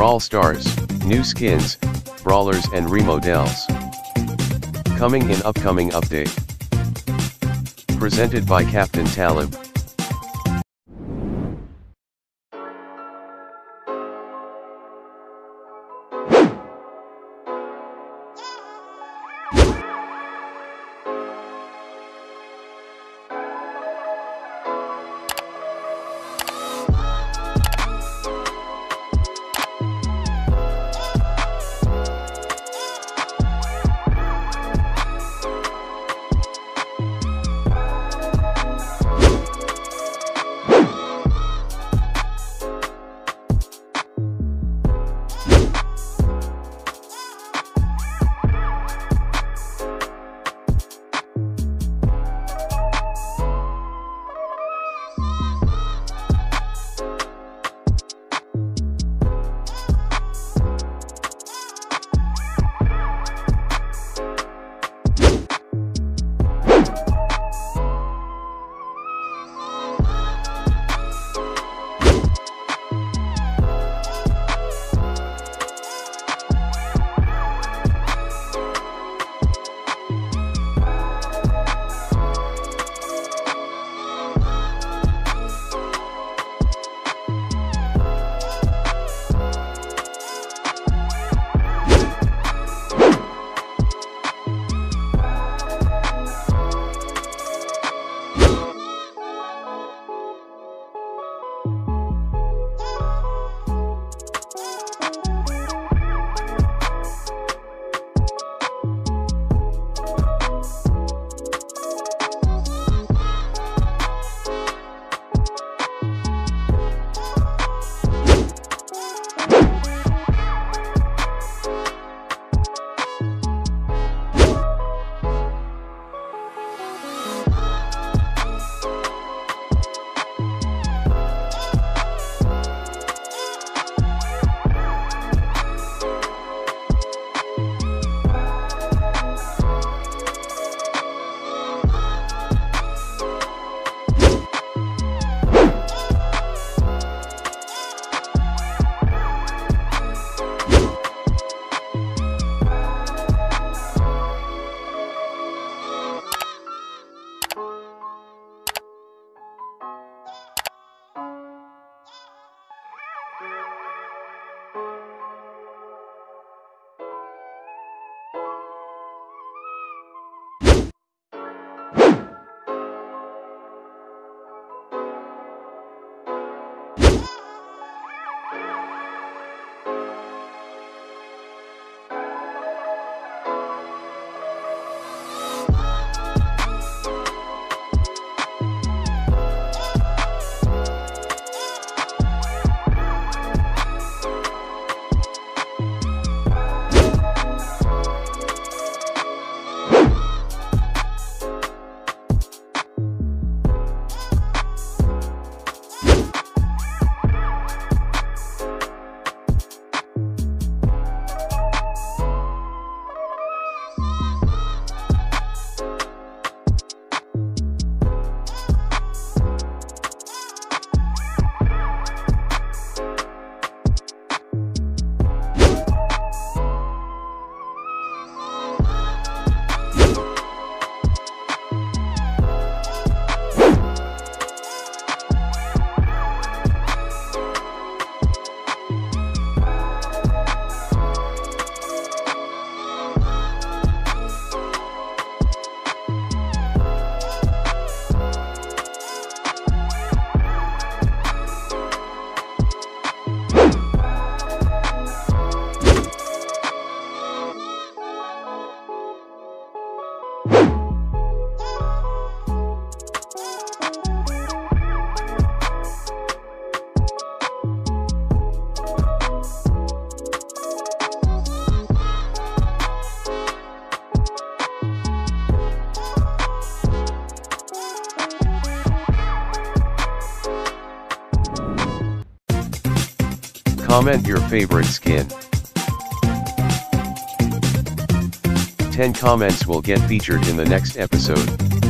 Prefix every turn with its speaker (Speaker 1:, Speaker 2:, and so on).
Speaker 1: Brawl Stars, new skins, brawlers and remodels. Coming in upcoming update. Presented by Captain Talib. Comment your favorite skin. 10 comments will get featured in the next episode.